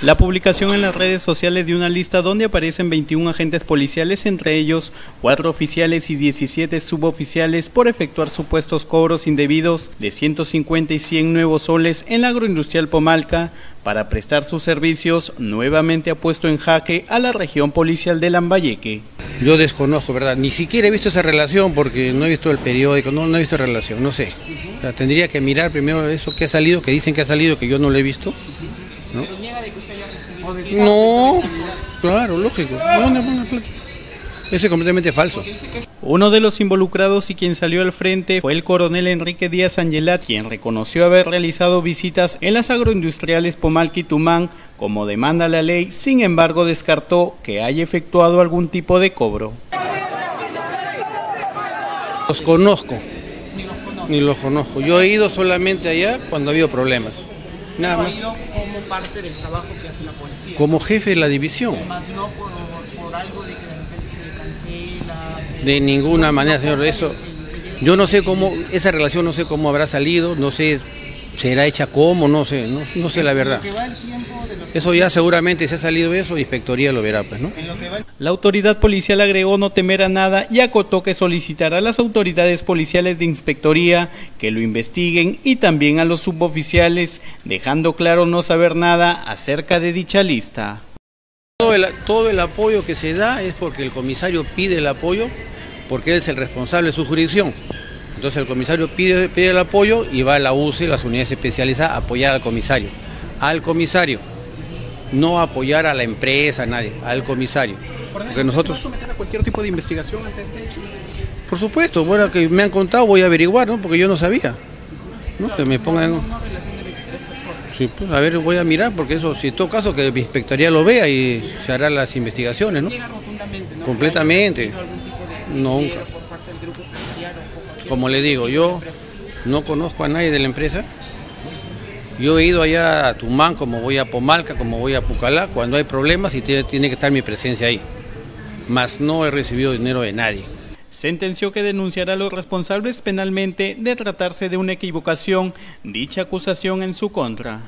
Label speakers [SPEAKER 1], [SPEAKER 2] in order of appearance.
[SPEAKER 1] La publicación en las redes sociales de una lista donde aparecen 21 agentes policiales, entre ellos 4 oficiales y 17 suboficiales, por efectuar supuestos cobros indebidos de 150 y 100 nuevos soles en la agroindustrial Pomalca para prestar sus servicios, nuevamente ha puesto en jaque a la región policial de Lambayeque.
[SPEAKER 2] Yo desconozco, ¿verdad? Ni siquiera he visto esa relación porque no he visto el periódico, no, he visto relación, no sé. tendría que mirar primero eso que ha salido, que dicen que ha salido, que yo no lo he visto. ¿No? No, claro, lógico. Eso es completamente falso.
[SPEAKER 1] Uno de los involucrados y quien salió al frente fue el coronel Enrique Díaz Angelat, quien reconoció haber realizado visitas en las agroindustriales Pomalqui Tumán, como demanda la ley, sin embargo descartó que haya efectuado algún tipo de cobro.
[SPEAKER 2] Los conozco, ni los conozco. Yo he ido solamente allá cuando ha habido problemas. Nada más.
[SPEAKER 1] como parte del trabajo que hace la policía.
[SPEAKER 2] Como jefe de la división.
[SPEAKER 1] no por, algo de que de repente se le cancela.
[SPEAKER 2] De ninguna manera, señor. Eso, yo no sé cómo, esa relación no sé cómo habrá salido, no sé, será hecha cómo, no sé, no, no sé la verdad. Eso ya seguramente si ha salido eso, inspectoría lo verá, pues, ¿no?
[SPEAKER 1] La autoridad policial agregó no temer a nada y acotó que solicitará a las autoridades policiales de inspectoría que lo investiguen y también a los suboficiales, dejando claro no saber nada acerca de dicha lista.
[SPEAKER 2] Todo el, todo el apoyo que se da es porque el comisario pide el apoyo, porque él es el responsable de su jurisdicción. Entonces el comisario pide, pide el apoyo y va a la UCE, las unidades especializadas, a apoyar al comisario. Al comisario no apoyar a la empresa, a nadie, al comisario.
[SPEAKER 1] Porque nosotros... someter a cualquier tipo de investigación ante este
[SPEAKER 2] Por supuesto, bueno, que me han contado voy a averiguar, ¿no? Porque yo no sabía. ¿no? Que me pongan... Sí, pues, a ver, voy a mirar, porque eso, si en todo caso, que mi inspectoría lo vea y se hará las investigaciones, ¿no? Completamente. Nunca. Como le digo, yo no conozco a nadie de la empresa, yo he ido allá a Tumán, como voy a Pomalca, como voy a Pucalá, cuando hay problemas y tiene, que estar mi presencia ahí. Mas no he recibido dinero de nadie.
[SPEAKER 1] Sentenció que denunciará a los responsables penalmente de tratarse de una equivocación, dicha acusación en su contra.